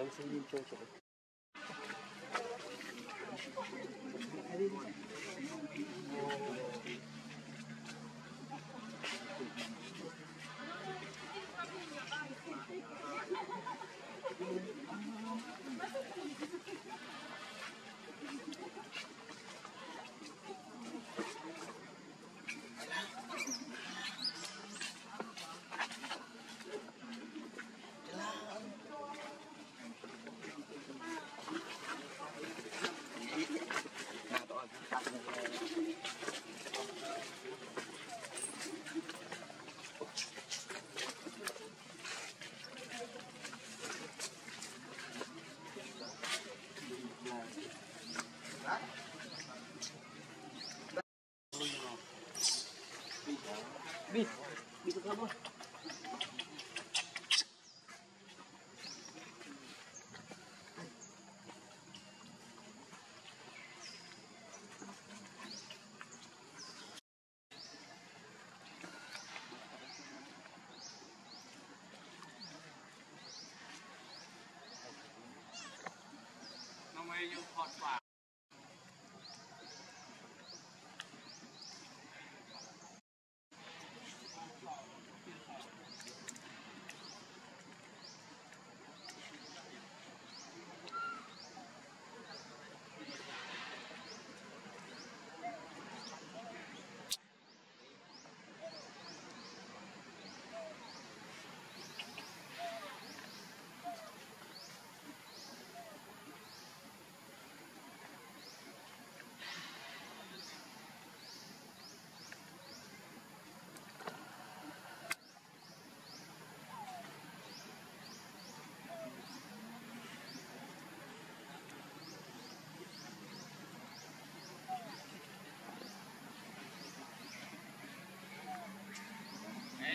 lang sa. yung hot pot.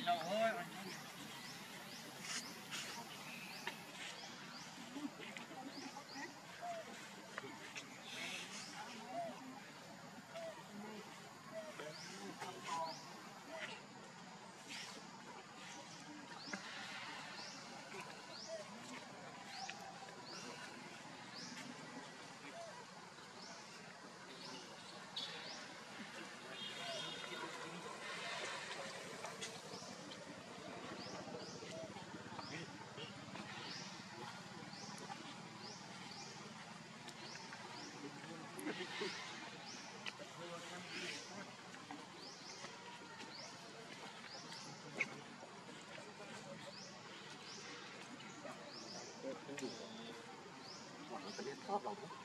no oil. หวังจะเรียนชราไหม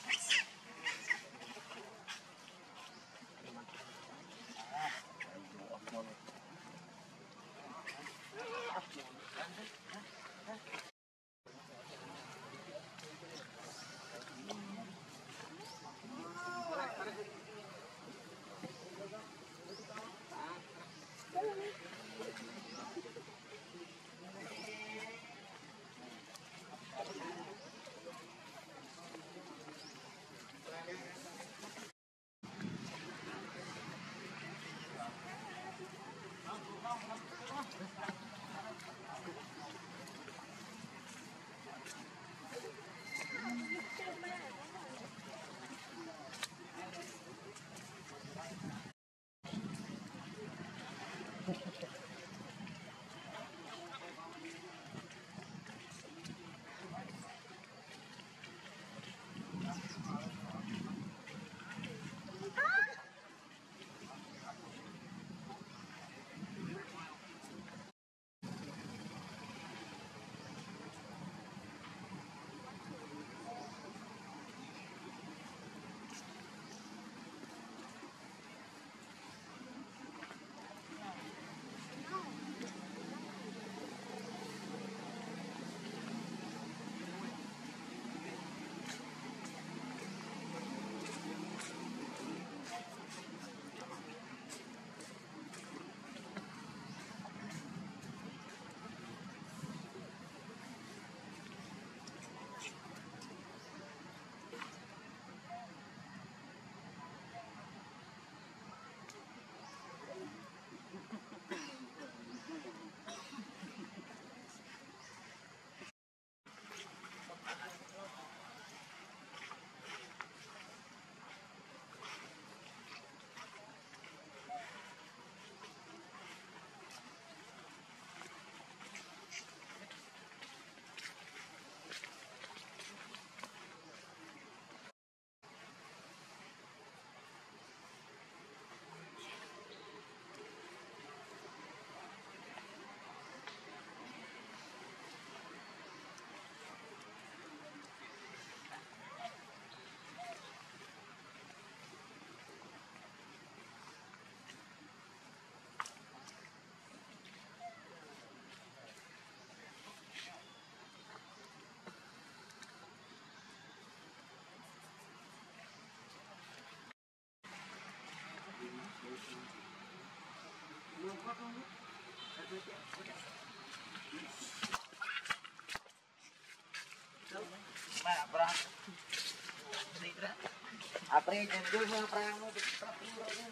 Pregang, jual perangmu, berapa orangnya?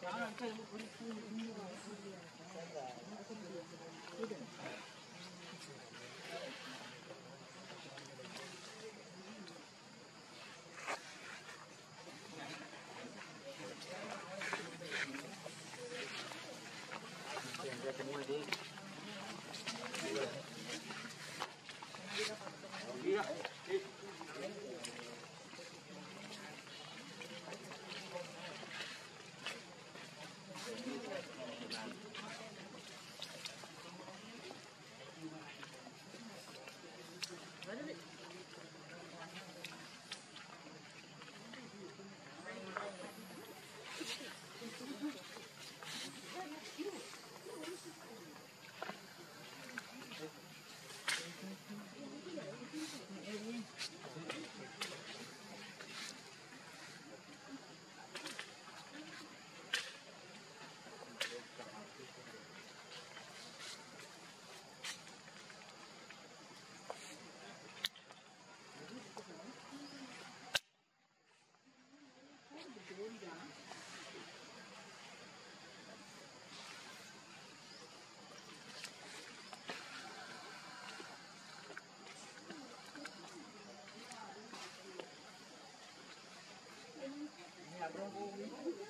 然后这不是你你你你你你你你你你你你你 cabrón.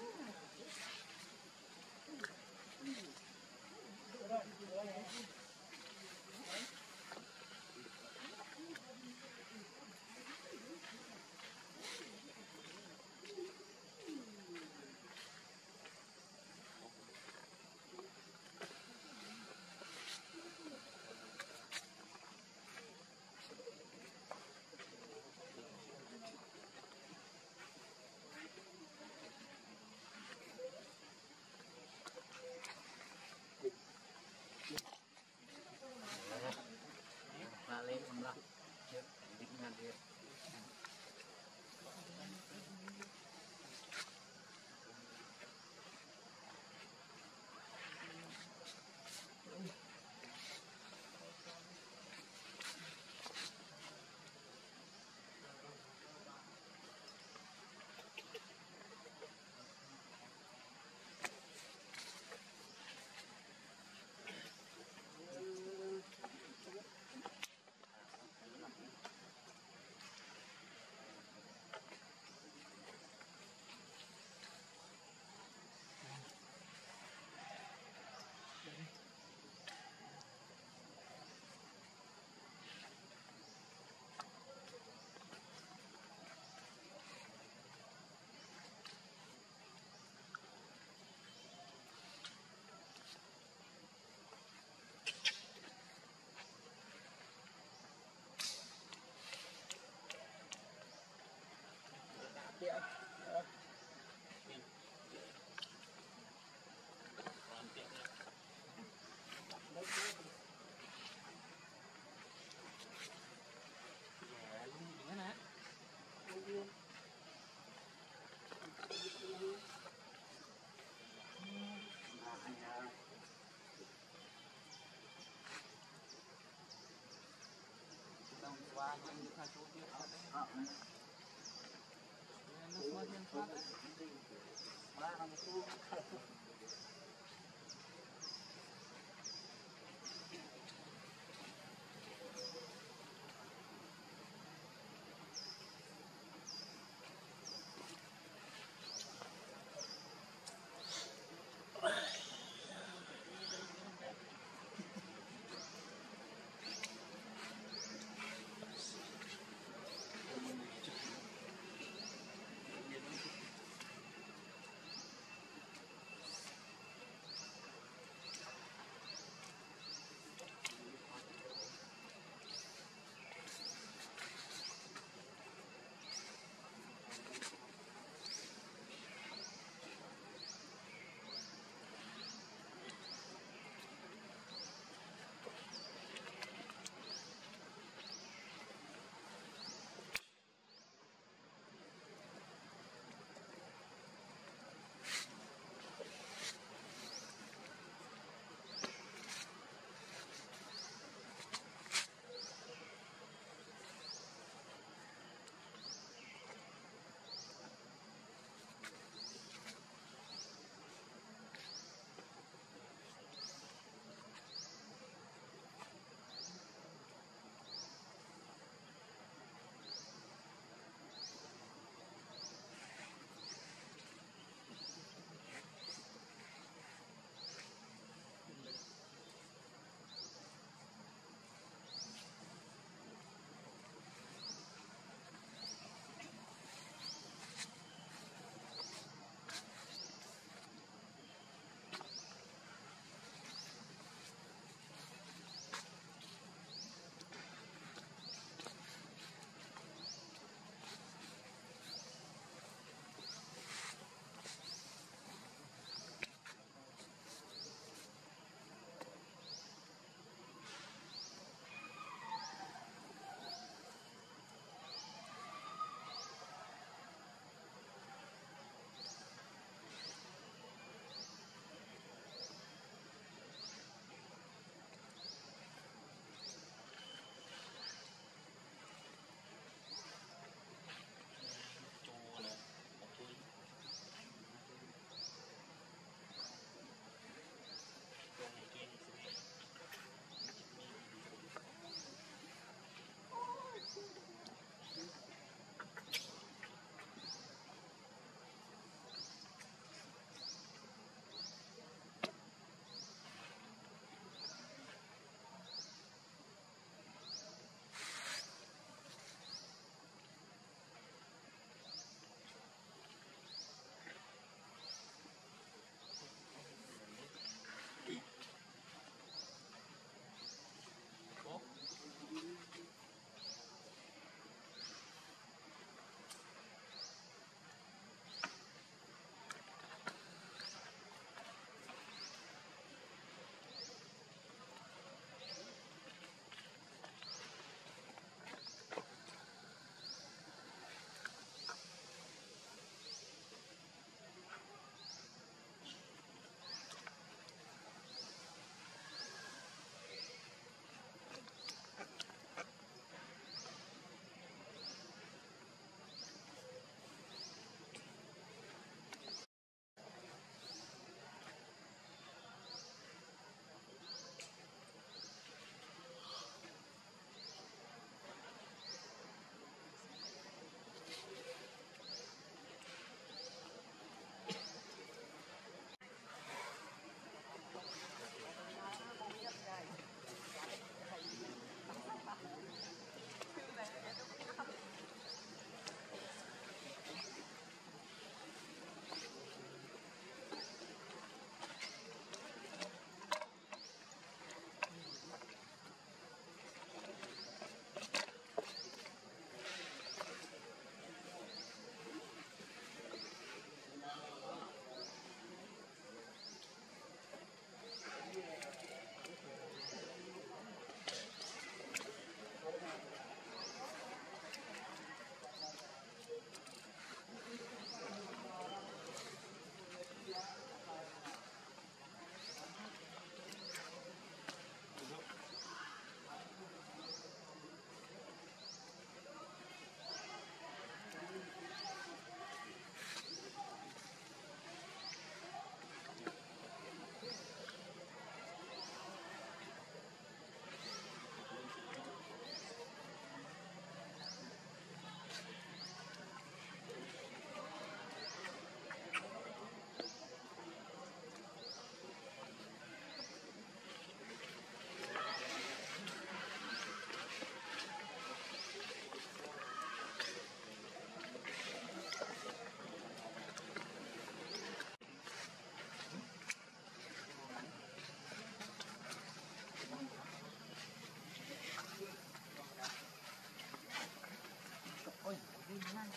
Maar aan de voorkant.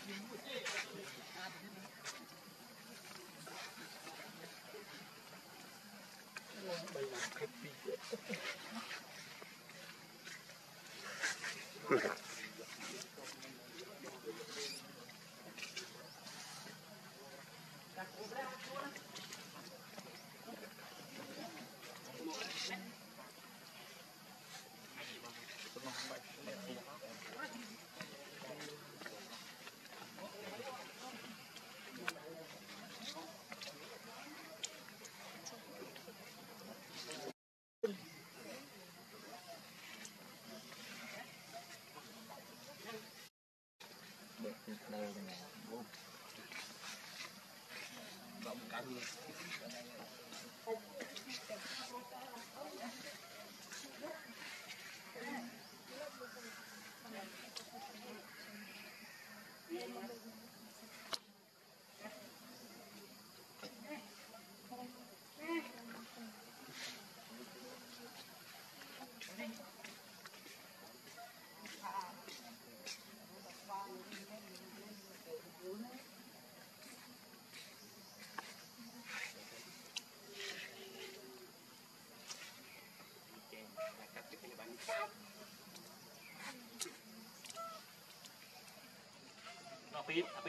Thank you.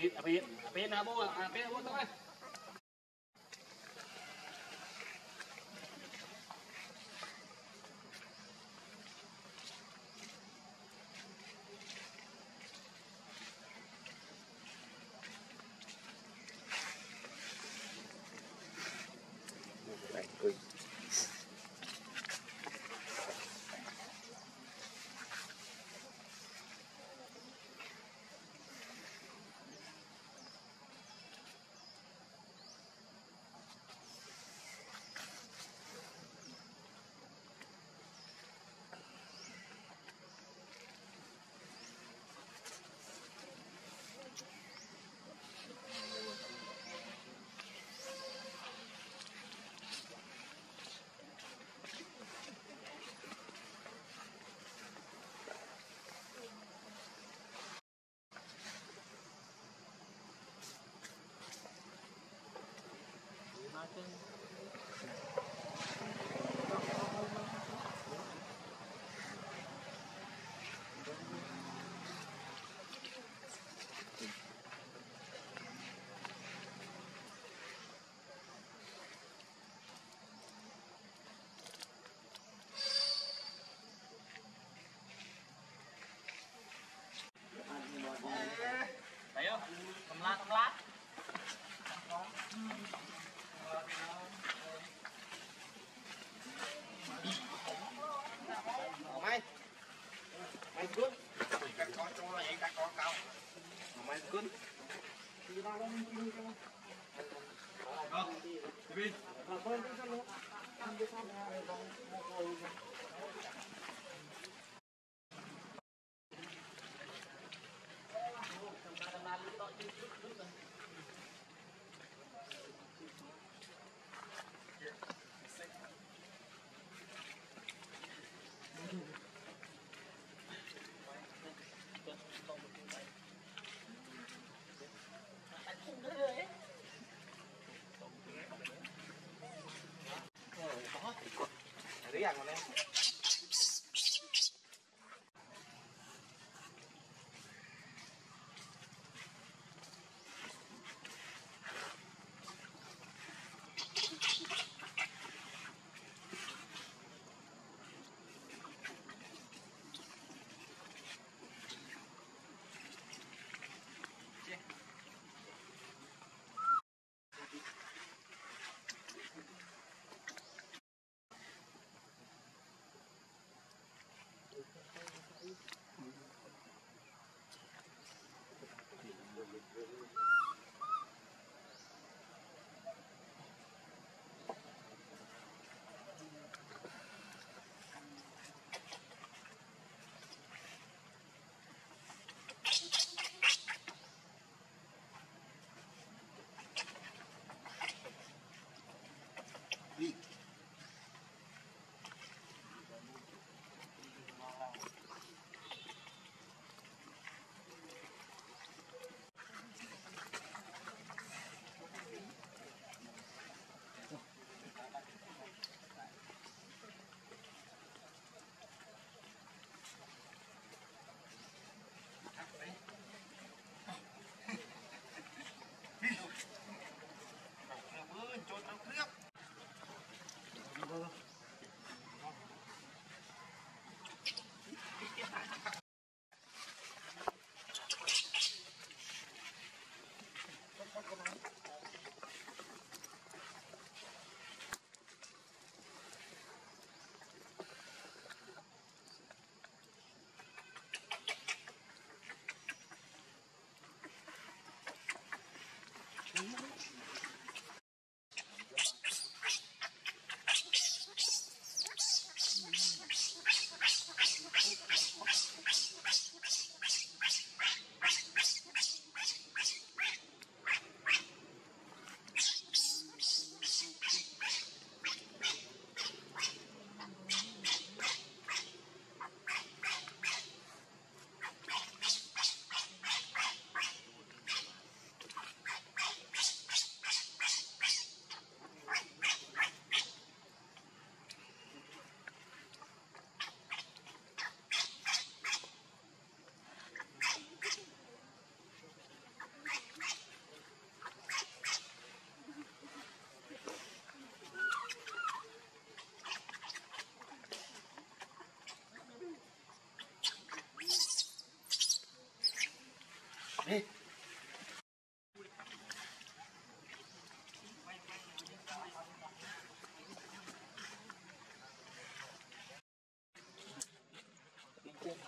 apa apa apa nak buat apa buat tak Đi ăn con em. thôi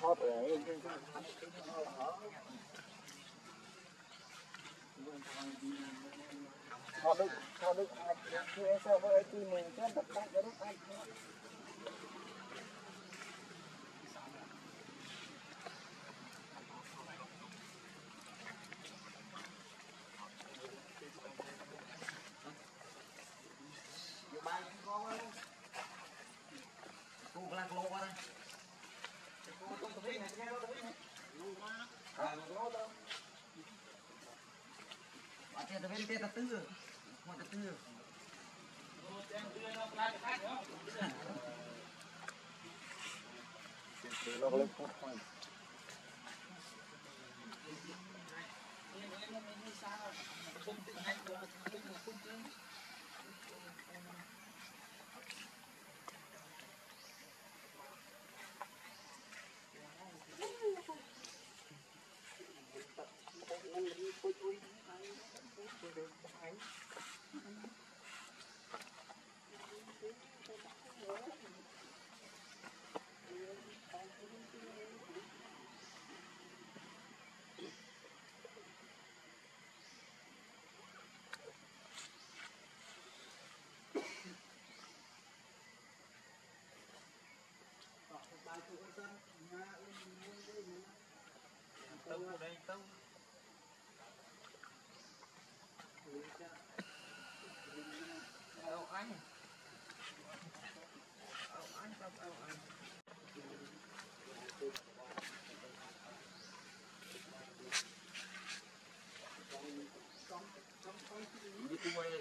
Họ được, họ được, họ được, họ được, họ được, họ được, họ được, họ ហេតុទេតាទឺមកតាទឺអូចាំទឺនៅផ្លែកាច់ហ៎ចាំទឺលោកលេខពុះខ្វាញ់ខ្ញុំមិនមានសារខ្ញុំតិចអាចមកខ្ញុំគុំជើង tâu ở đây tâu đâu anh đâu anh đâu đâu anh đi tu quay đi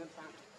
Remember that.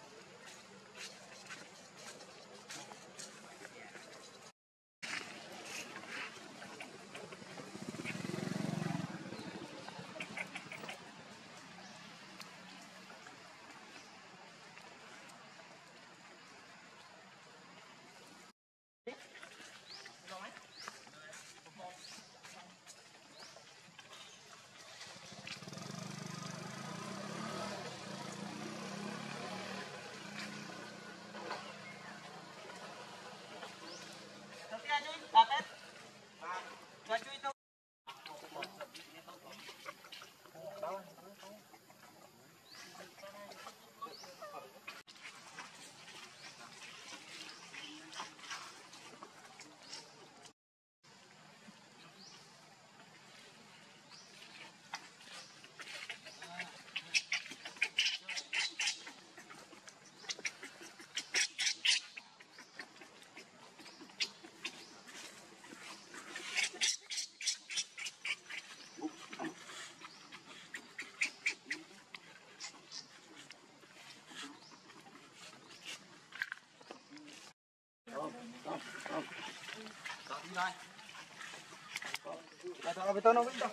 kabitaw na window.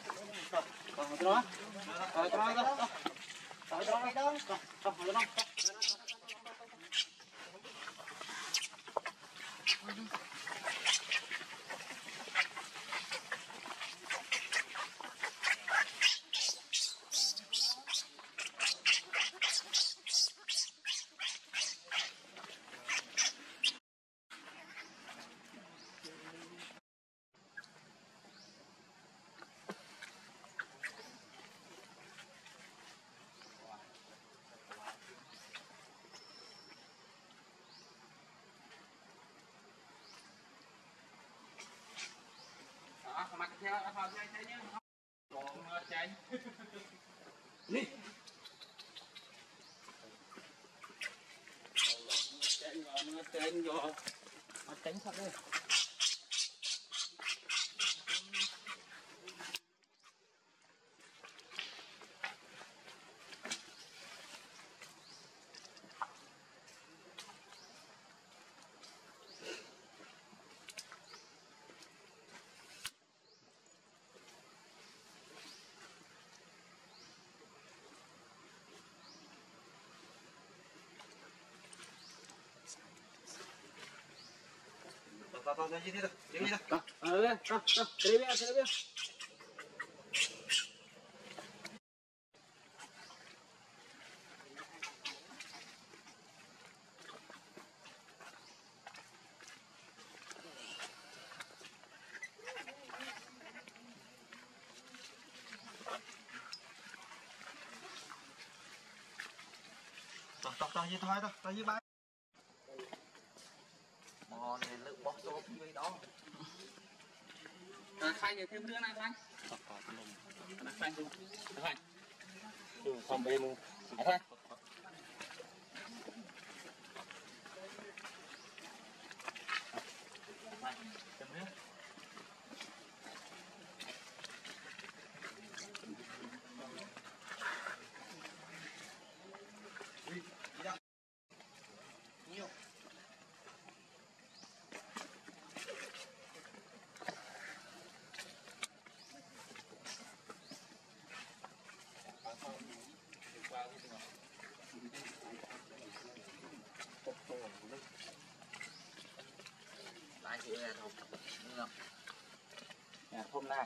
Kabitaw na. Kabitaw na. Kabitaw na. Kabitaw na. Kabitaw na. Tao tao tao đi đi đâu. Đi đi đâu. Ờ, đây, đó, đó, cái đấy biết, cái đấy biết. Tao tao tao đi thôi tao, tao đi ba. Đó. À, khai nhiều thêm nữa này, khai. Này, khai thêm. Khai. Ừ, không bê. Lah.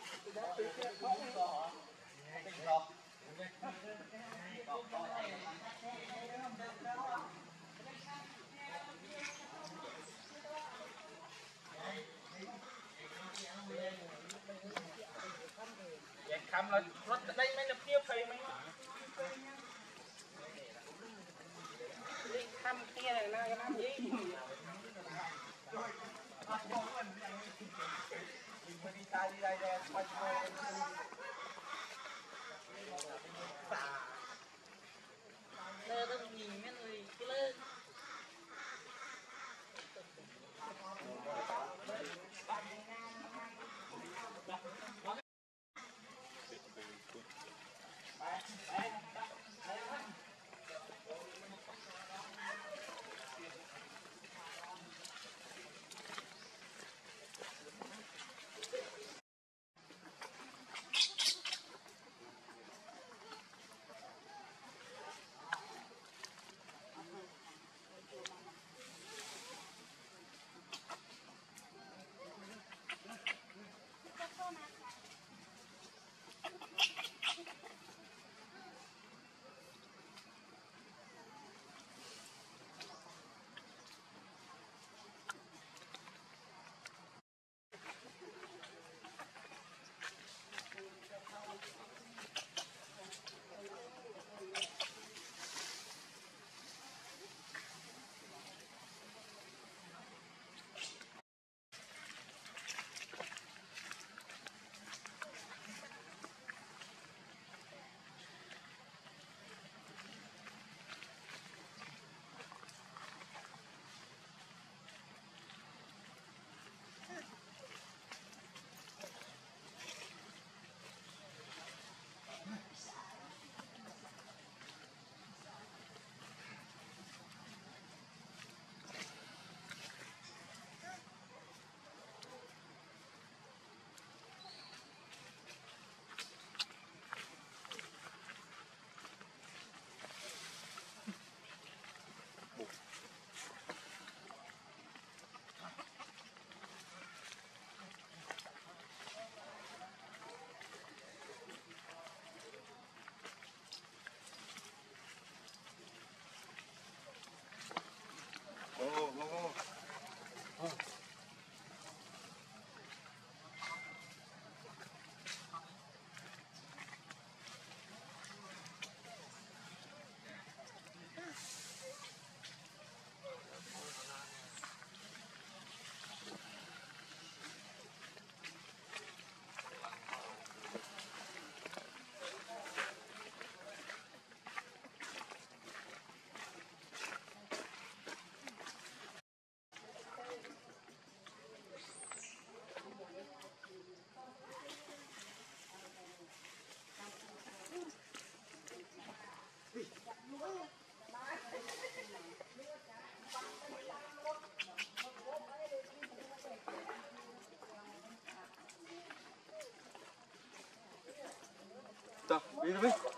Đấy. Vậy tard. Oui, oui.